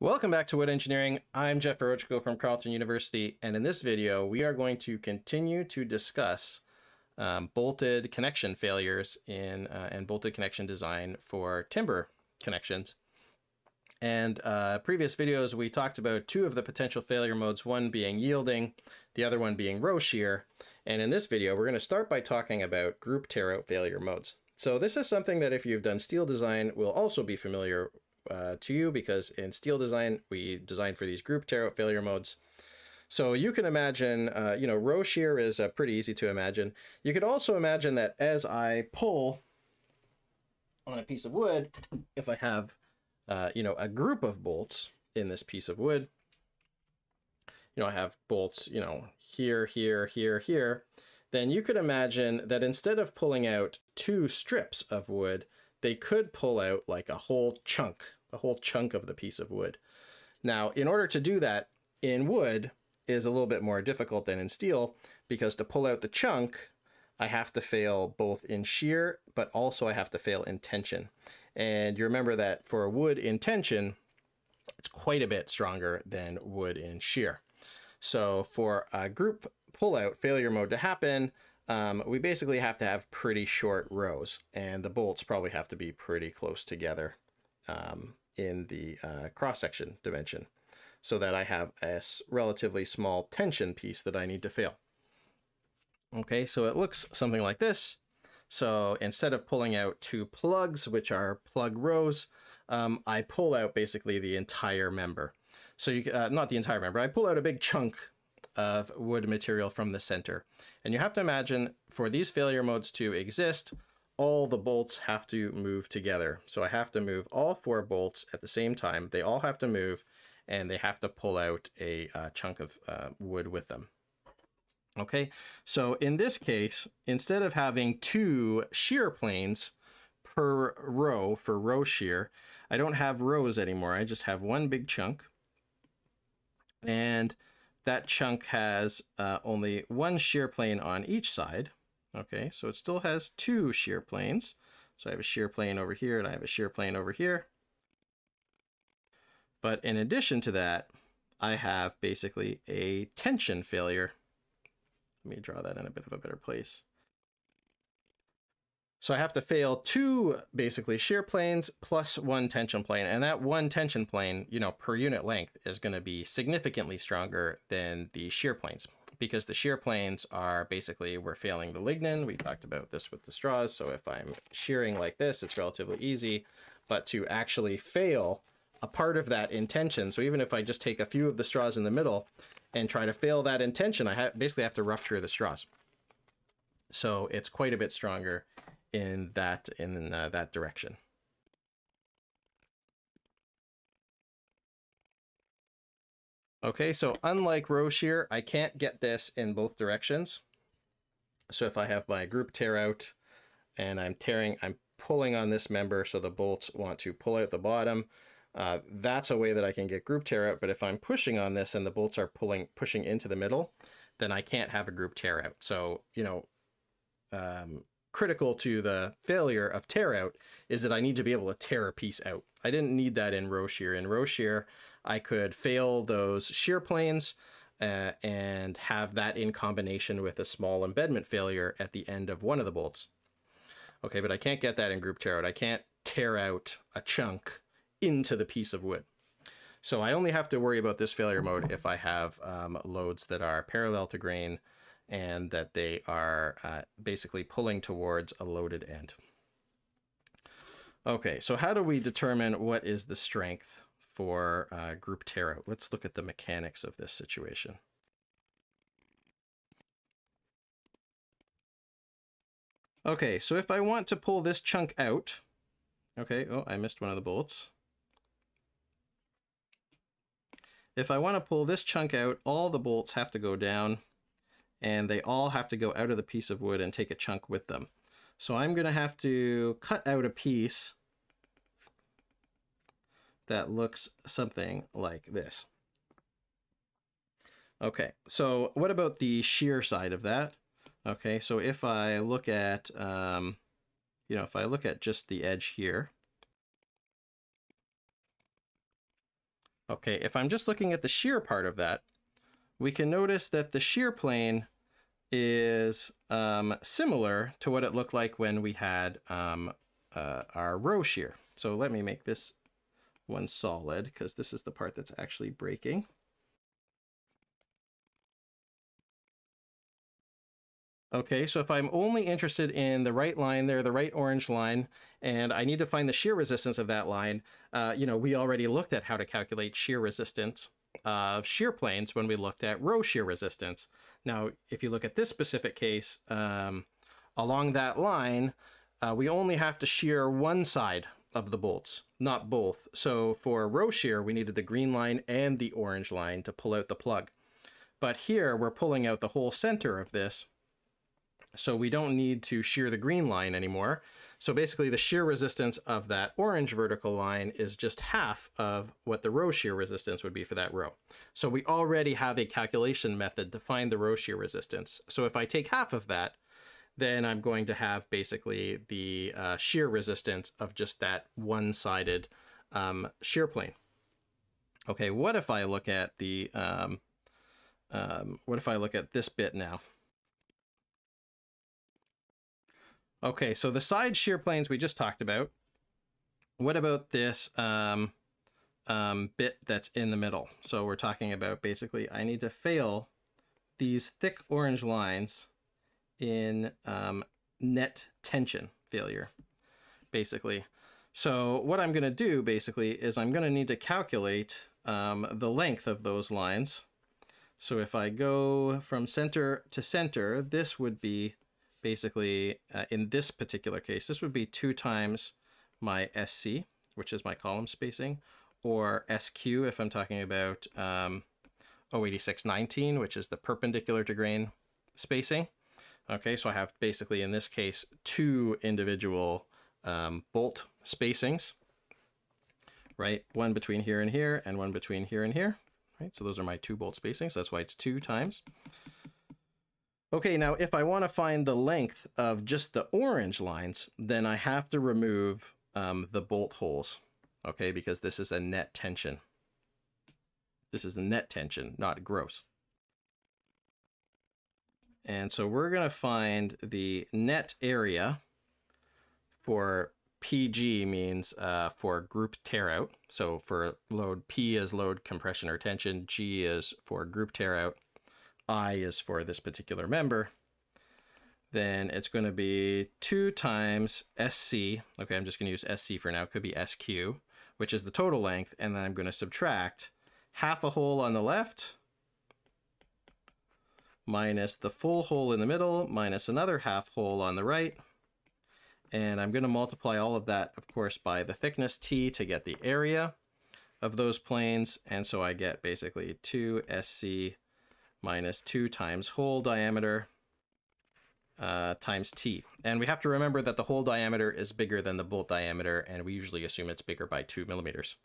Welcome back to Wood Engineering. I'm Jeff Erochko from Carleton University, and in this video, we are going to continue to discuss um, bolted connection failures in uh, and bolted connection design for timber connections. And uh, previous videos, we talked about two of the potential failure modes, one being yielding, the other one being row shear. And in this video, we're going to start by talking about group tear out failure modes. So this is something that if you've done steel design will also be familiar uh, to you because in steel design, we design for these group tear out failure modes. So you can imagine, uh, you know, row shear is uh, pretty easy to imagine. You could also imagine that as I pull on a piece of wood, if I have, uh, you know, a group of bolts in this piece of wood, you know, I have bolts, you know, here, here, here, here, then you could imagine that instead of pulling out two strips of wood, they could pull out like a whole chunk a whole chunk of the piece of wood. Now, in order to do that in wood is a little bit more difficult than in steel because to pull out the chunk, I have to fail both in shear, but also I have to fail in tension. And you remember that for a wood in tension, it's quite a bit stronger than wood in shear. So for a group pullout failure mode to happen, um, we basically have to have pretty short rows and the bolts probably have to be pretty close together um, in the uh, cross-section dimension so that I have a relatively small tension piece that I need to fail. Okay, so it looks something like this. So instead of pulling out two plugs, which are plug rows, um, I pull out basically the entire member. So you uh, not the entire member, I pull out a big chunk of wood material from the center. And you have to imagine for these failure modes to exist, all the bolts have to move together. So I have to move all four bolts at the same time. They all have to move and they have to pull out a uh, chunk of uh, wood with them. Okay, so in this case, instead of having two shear planes per row for row shear, I don't have rows anymore. I just have one big chunk. And that chunk has uh, only one shear plane on each side. Okay, so it still has two shear planes. So I have a shear plane over here and I have a shear plane over here. But in addition to that, I have basically a tension failure. Let me draw that in a bit of a better place. So I have to fail two basically shear planes plus one tension plane. And that one tension plane, you know, per unit length is going to be significantly stronger than the shear planes because the shear planes are basically, we're failing the lignin. We talked about this with the straws. So if I'm shearing like this, it's relatively easy, but to actually fail a part of that intention. So even if I just take a few of the straws in the middle and try to fail that intention, I ha basically have to rupture the straws. So it's quite a bit stronger in that in uh, that direction. Okay, so unlike row shear, I can't get this in both directions. So if I have my group tear out and I'm tearing, I'm pulling on this member so the bolts want to pull out the bottom, uh, that's a way that I can get group tear out. But if I'm pushing on this and the bolts are pulling, pushing into the middle, then I can't have a group tear out. So, you know, um, critical to the failure of tear out is that I need to be able to tear a piece out. I didn't need that in row shear. In row shear, I could fail those shear planes uh, and have that in combination with a small embedment failure at the end of one of the bolts. Okay, but I can't get that in group tear out. I can't tear out a chunk into the piece of wood. So I only have to worry about this failure mode if I have um, loads that are parallel to grain and that they are uh, basically pulling towards a loaded end. Okay, so how do we determine what is the strength for uh, group tear out? Let's look at the mechanics of this situation. Okay, so if I want to pull this chunk out, okay, oh, I missed one of the bolts. If I want to pull this chunk out, all the bolts have to go down and they all have to go out of the piece of wood and take a chunk with them. So I'm going to have to cut out a piece that looks something like this. Okay, so what about the shear side of that? Okay, so if I look at, um, you know, if I look at just the edge here, Okay, if I'm just looking at the shear part of that, we can notice that the shear plane is um, similar to what it looked like when we had um, uh, our row shear. So let me make this one solid because this is the part that's actually breaking. Okay, so if I'm only interested in the right line there, the right orange line, and I need to find the shear resistance of that line, uh, you know, we already looked at how to calculate shear resistance of shear planes when we looked at row shear resistance. Now, if you look at this specific case, um, along that line, uh, we only have to shear one side of the bolts, not both. So for row shear, we needed the green line and the orange line to pull out the plug. But here, we're pulling out the whole center of this, so we don't need to shear the green line anymore. So basically the shear resistance of that orange vertical line is just half of what the row shear resistance would be for that row. So we already have a calculation method to find the row shear resistance. So if I take half of that, then I'm going to have basically the uh, shear resistance of just that one-sided um, shear plane. Okay, what if I look at the, um, um, what if I look at this bit now? Okay, so the side shear planes we just talked about. What about this um, um, bit that's in the middle? So we're talking about basically I need to fail these thick orange lines in um, net tension failure, basically. So what I'm going to do basically is I'm going to need to calculate um, the length of those lines. So if I go from center to center, this would be basically, uh, in this particular case, this would be two times my SC, which is my column spacing, or SQ if I'm talking about um, 08619, which is the perpendicular to grain spacing. Okay, so I have basically in this case two individual um, bolt spacings, right? One between here and here, and one between here and here. Right, so those are my two bolt spacings. That's why it's two times. Okay, now if I want to find the length of just the orange lines, then I have to remove um, the bolt holes, okay, because this is a net tension. This is a net tension, not gross. And so we're going to find the net area for PG means uh, for group tear out. So for load, P is load compression or tension, G is for group tear out. I is for this particular member, then it's going to be 2 times SC. Okay, I'm just going to use SC for now. It could be SQ, which is the total length. And then I'm going to subtract half a hole on the left minus the full hole in the middle minus another half hole on the right. And I'm going to multiply all of that, of course, by the thickness T to get the area of those planes. And so I get basically 2 SC minus 2 times hole diameter uh, times t. And we have to remember that the hole diameter is bigger than the bolt diameter, and we usually assume it's bigger by 2 millimeters.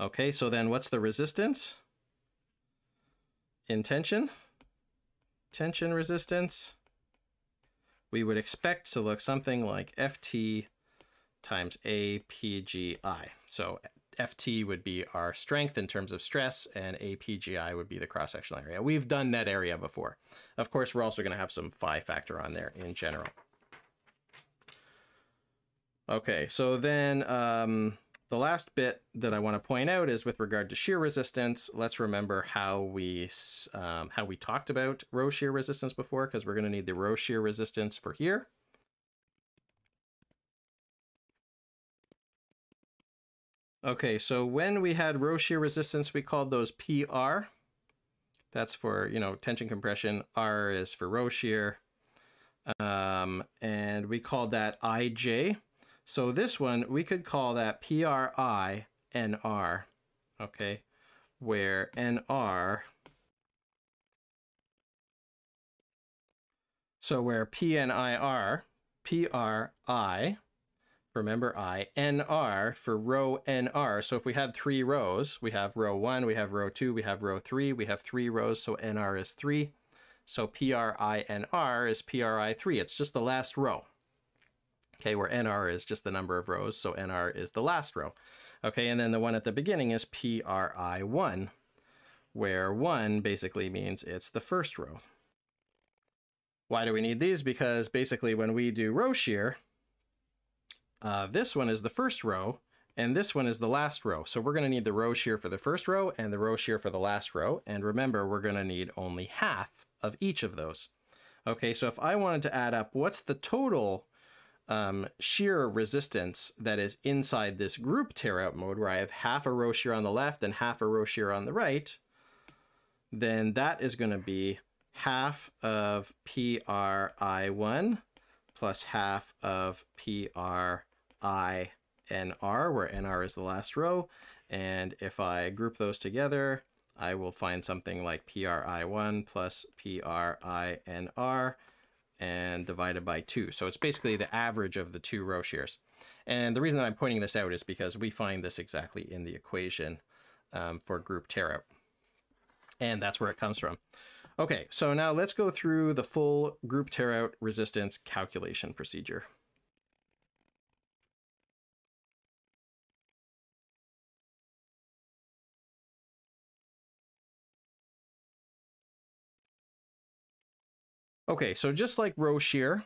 Okay, so then what's the resistance? In tension? Tension resistance? We would expect to look something like Ft times APGI. So FT would be our strength in terms of stress, and APGI would be the cross-sectional area. We've done that area before. Of course, we're also going to have some phi factor on there in general. Okay, so then um, the last bit that I want to point out is with regard to shear resistance. Let's remember how we um, how we talked about row shear resistance before, because we're going to need the row shear resistance for here. Okay, so when we had row shear resistance, we called those PR. That's for, you know, tension compression. R is for row shear. Um, and we called that IJ. So this one, we could call that PRI NR, okay, where NR, so where PNIR, PRI remember I, NR for row NR. So if we had three rows, we have row one, we have row two, we have row three, we have three rows, so NR is three. So PRINR is PRI3. It's just the last row. Okay, where NR is just the number of rows, so NR is the last row. Okay, and then the one at the beginning is PRI1, where 1 basically means it's the first row. Why do we need these? Because basically when we do row shear, uh, this one is the first row, and this one is the last row. So we're going to need the row shear for the first row and the row shear for the last row. And remember, we're going to need only half of each of those. Okay, so if I wanted to add up what's the total um, shear resistance that is inside this group tear out mode where I have half a row shear on the left and half a row shear on the right, then that is going to be half of PRI1 plus half of PRI PRINR, where NR is the last row. And if I group those together, I will find something like PRI1 plus PRINR and divided by 2. So it's basically the average of the two row shears. And the reason that I'm pointing this out is because we find this exactly in the equation um, for group tear out. And that's where it comes from. Okay, so now let's go through the full group tear out resistance calculation procedure. Okay, so just like row shear,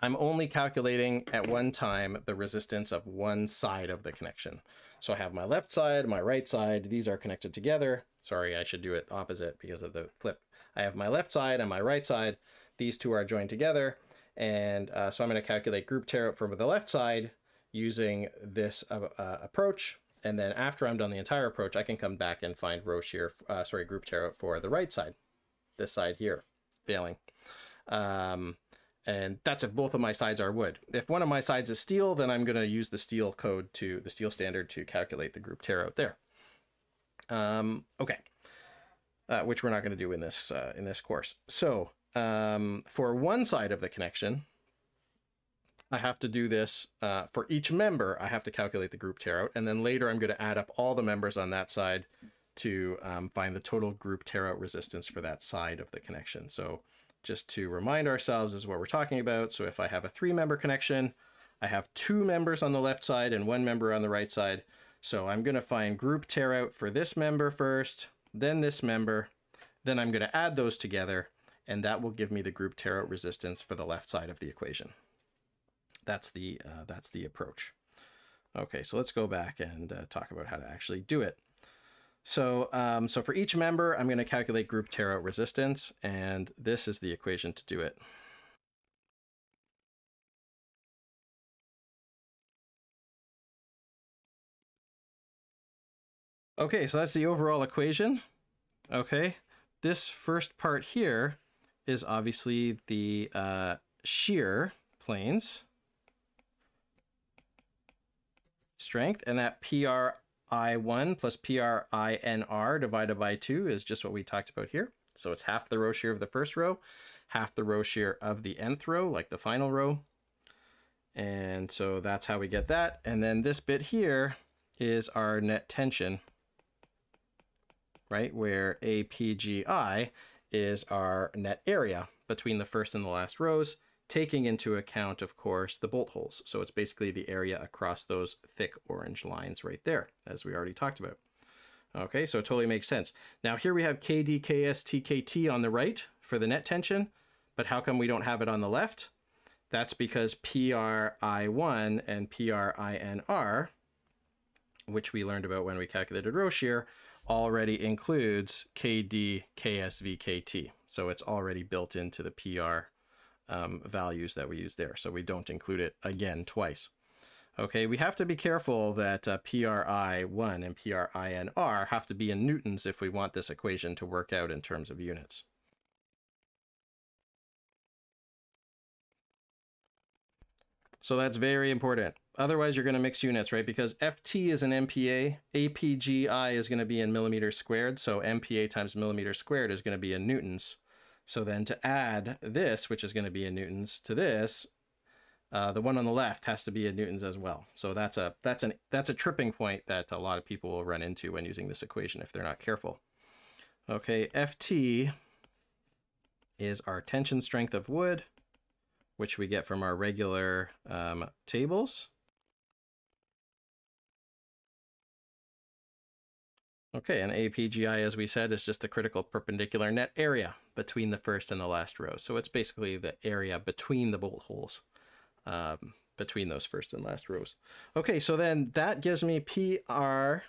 I'm only calculating at one time the resistance of one side of the connection. So I have my left side, my right side, these are connected together. Sorry, I should do it opposite because of the flip. I have my left side and my right side. These two are joined together. And uh, so I'm going to calculate group tear from the left side using this uh, uh, approach. And then after I'm done the entire approach, I can come back and find row shear, uh, sorry, group tear for the right side, this side here, failing. Um, and that's if both of my sides are wood. If one of my sides is steel, then I'm going to use the steel code to the steel standard to calculate the group tear out there. Um, okay, uh, which we're not going to do in this uh, in this course. So um, for one side of the connection, I have to do this uh, for each member. I have to calculate the group tear out, and then later I'm going to add up all the members on that side to um, find the total group tear out resistance for that side of the connection. So just to remind ourselves is what we're talking about. So if I have a three member connection, I have two members on the left side and one member on the right side. So I'm going to find group tear out for this member first, then this member, then I'm going to add those together, and that will give me the group tear out resistance for the left side of the equation. That's the, uh, that's the approach. Okay, so let's go back and uh, talk about how to actually do it. So, um, so for each member, I'm going to calculate group tear out resistance, and this is the equation to do it. Okay, so that's the overall equation. Okay, this first part here is obviously the uh, shear planes strength, and that PR I1 plus PRINR divided by 2 is just what we talked about here. So it's half the row shear of the first row, half the row shear of the nth row, like the final row. And so that's how we get that. And then this bit here is our net tension, right? Where APGI is our net area between the first and the last rows taking into account, of course, the bolt holes. So it's basically the area across those thick orange lines right there, as we already talked about. Okay, so it totally makes sense. Now here we have KD, KS, TKT on the right for the net tension, but how come we don't have it on the left? That's because PRI1 and PRINR, which we learned about when we calculated row shear, already includes KD, KS, VKT. So it's already built into the PR um, values that we use there. So we don't include it again twice. Okay, we have to be careful that uh, PRI1 and PRINR have to be in newtons if we want this equation to work out in terms of units. So that's very important. Otherwise, you're going to mix units, right? Because FT is an MPa, APGI is going to be in millimeters squared, so MPa times millimeters squared is going to be in newtons. So then to add this, which is going to be in newtons, to this, uh, the one on the left has to be in newtons as well. So that's a that's an that's a tripping point that a lot of people will run into when using this equation if they're not careful. Okay, Ft is our tension strength of wood, which we get from our regular um, tables. Okay, and APGI, as we said, is just the critical perpendicular net area between the first and the last row. So it's basically the area between the bolt holes, um, between those first and last rows. Okay, so then that gives me PR,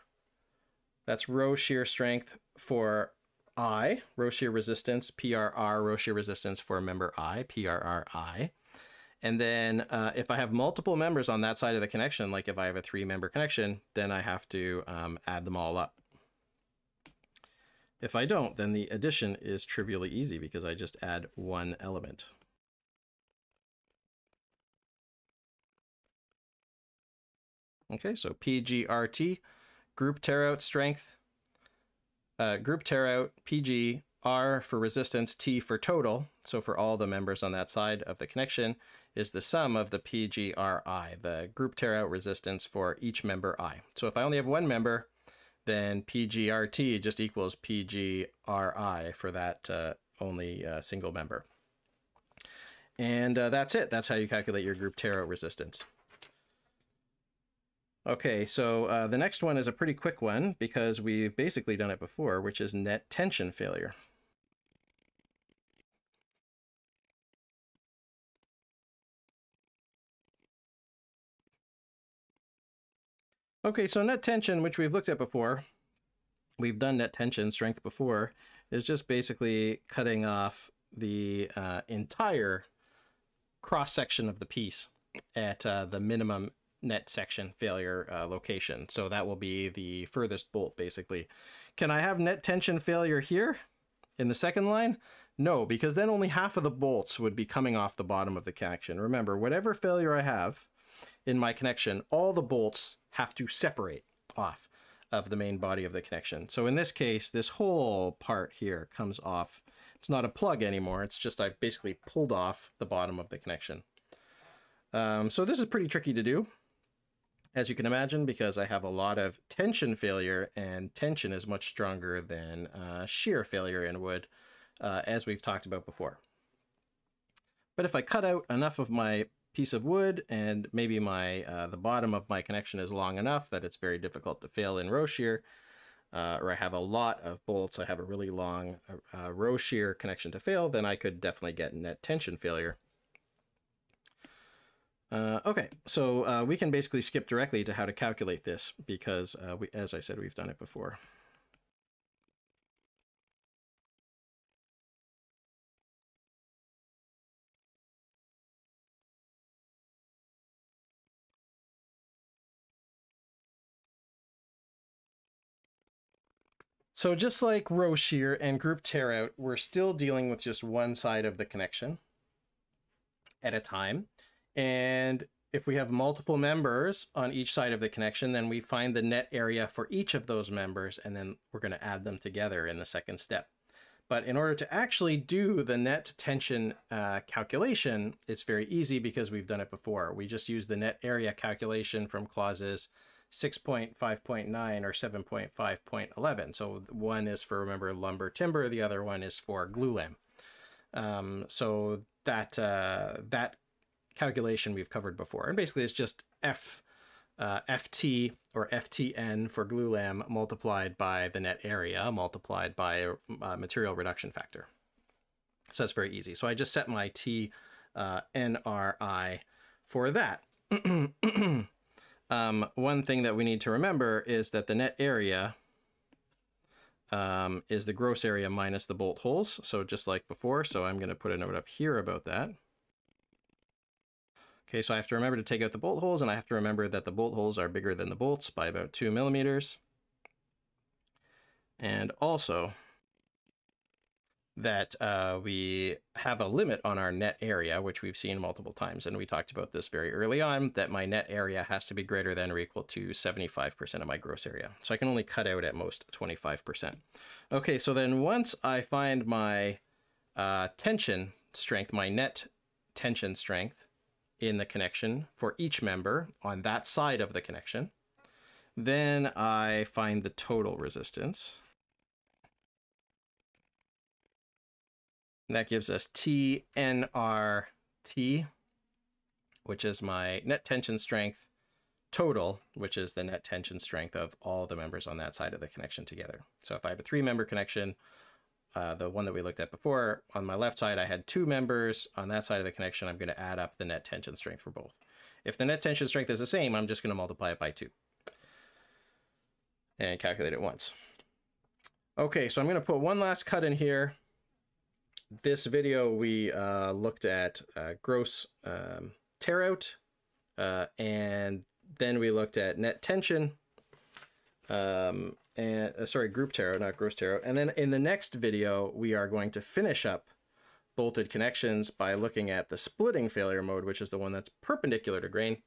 that's row shear strength for I, row shear resistance, PRR, row shear resistance for member I, PRRI. And then uh, if I have multiple members on that side of the connection, like if I have a three member connection, then I have to um, add them all up. If I don't, then the addition is trivially easy because I just add one element. Okay, so PGRT, group tear out strength, uh, group tear out, PG, R for resistance, T for total, so for all the members on that side of the connection, is the sum of the PGRI, the group tear out resistance for each member I. So if I only have one member, then PGRT just equals PGRI for that uh, only uh, single member. And uh, that's it. That's how you calculate your group tear-out resistance. Okay, so uh, the next one is a pretty quick one because we've basically done it before, which is net tension failure. Okay, so net tension, which we've looked at before, we've done net tension strength before, is just basically cutting off the uh, entire cross section of the piece at uh, the minimum net section failure uh, location. So that will be the furthest bolt basically. Can I have net tension failure here in the second line? No, because then only half of the bolts would be coming off the bottom of the connection. Remember, whatever failure I have in my connection, all the bolts have to separate off of the main body of the connection. So in this case, this whole part here comes off. It's not a plug anymore. It's just I basically pulled off the bottom of the connection. Um, so this is pretty tricky to do, as you can imagine, because I have a lot of tension failure, and tension is much stronger than uh, shear failure in wood, uh, as we've talked about before. But if I cut out enough of my piece of wood and maybe my uh, the bottom of my connection is long enough that it's very difficult to fail in row shear uh, or I have a lot of bolts, I have a really long uh, row shear connection to fail, then I could definitely get net tension failure. Uh, okay, so uh, we can basically skip directly to how to calculate this because, uh, we, as I said, we've done it before. So just like row shear and group tear out, we're still dealing with just one side of the connection at a time. And if we have multiple members on each side of the connection, then we find the net area for each of those members, and then we're going to add them together in the second step. But in order to actually do the net tension uh, calculation, it's very easy because we've done it before. We just use the net area calculation from clauses 6.5.9 or 7.5.11. So one is for, remember, lumber timber, the other one is for glulam. Um, so that, uh, that calculation we've covered before. And basically it's just F, uh, FT or FTN for glue glulam multiplied by the net area multiplied by a, a material reduction factor. So that's very easy. So I just set my T uh, NRI for that. Um, one thing that we need to remember is that the net area um, is the gross area minus the bolt holes. So just like before, so I'm going to put a note up here about that. Okay, so I have to remember to take out the bolt holes and I have to remember that the bolt holes are bigger than the bolts by about two millimeters. And also that uh, we have a limit on our net area, which we've seen multiple times. And we talked about this very early on, that my net area has to be greater than or equal to 75% of my gross area. So I can only cut out at most 25%. Okay, so then once I find my uh, tension strength, my net tension strength in the connection for each member on that side of the connection, then I find the total resistance. And that gives us TNRT, which is my net tension strength total, which is the net tension strength of all the members on that side of the connection together. So if I have a three member connection, uh, the one that we looked at before, on my left side, I had two members. On that side of the connection, I'm going to add up the net tension strength for both. If the net tension strength is the same, I'm just going to multiply it by two and calculate it once. Okay, so I'm going to put one last cut in here. This video, we uh, looked at uh, gross um, tear out, uh, and then we looked at net tension, um, and uh, sorry, group tear out, not gross tear out. And then in the next video, we are going to finish up bolted connections by looking at the splitting failure mode, which is the one that's perpendicular to grain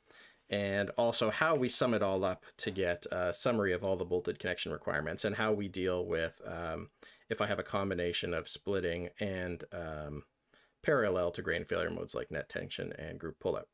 and also how we sum it all up to get a summary of all the bolted connection requirements and how we deal with um, if I have a combination of splitting and um, parallel to grain failure modes like net tension and group pullout.